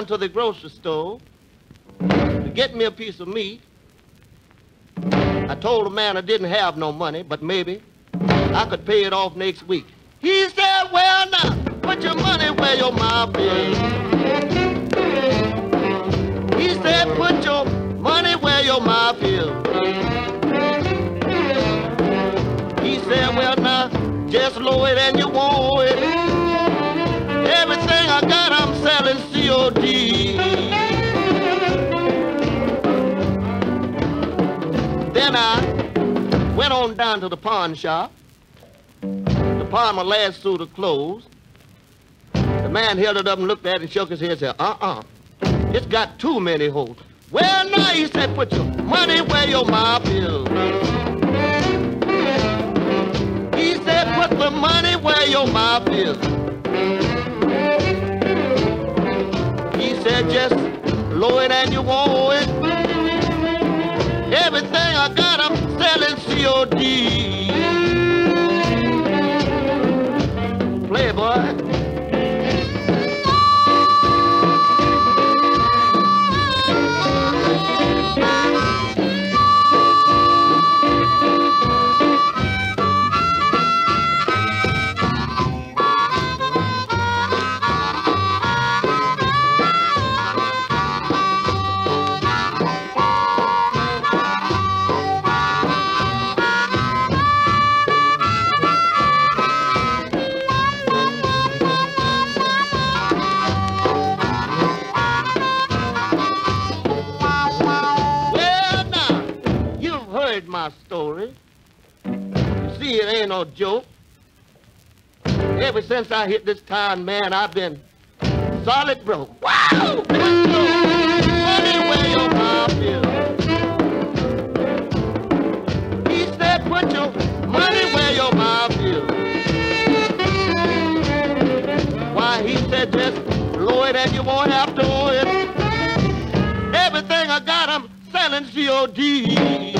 down to the grocery store to get me a piece of meat. I told the man I didn't have no money, but maybe I could pay it off next week. He said, well, now, put your money where your mouth is. Went on down to the pawn shop. The my last suit of clothes. The man held it up and looked at it and shook his head and said, uh-uh. It's got too many holes. Well, now, he said, put your money where your mouth is. He said, put the money where your mouth is. He said, just lower it and you want it. Everything I got, I'm my story. See, it ain't no joke. Ever since I hit this town, man, I've been solid broke. Wow! He said, put your money where your mouth is. Why, he said, just blow it and you won't have to it. Everything I got, I'm selling COD.